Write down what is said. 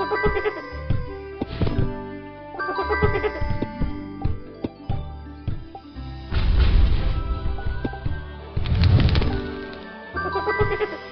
Ha ha ha ha!